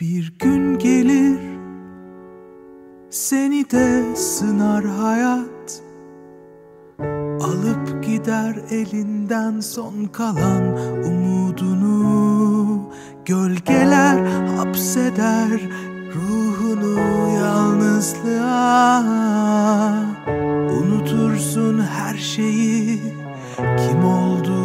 Bir gün gelir seni de sınar hayat. Alıp gider elinden son kalan umudunu. Gölgeler hapseder ruhunu yalnızlığa. Unutursun her şeyi kim olduğunu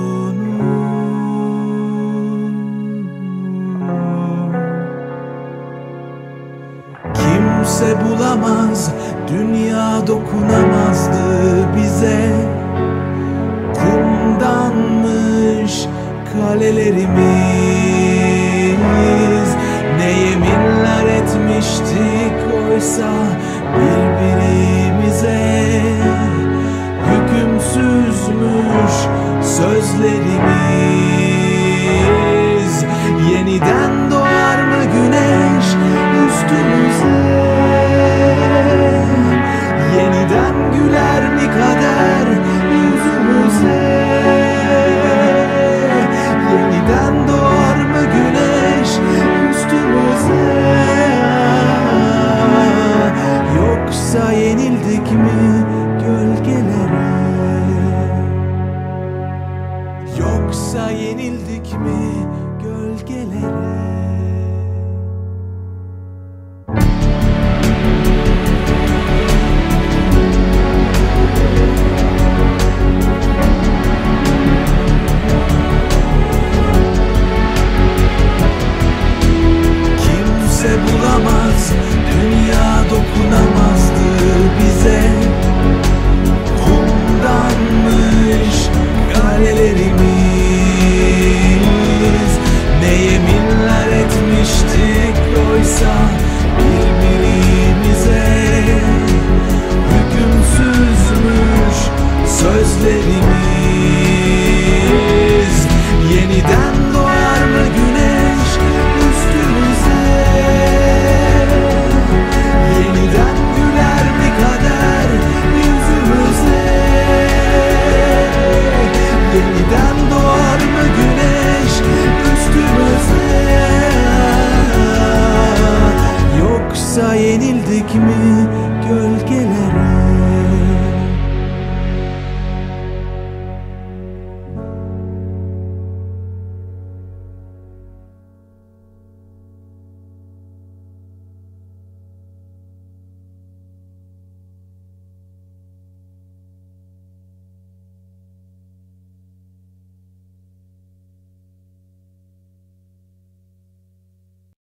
Bulamaz, dünya dokunamazdı bize. Kumdanmış kalelerimiz Ne yeminler etmiştik oysa birbirimize. Hükümsüzmüş sözlerimiz Yeniden Yoksa yenildik mi gölgelere? Kimse Yoksa yenildik mi? Gölge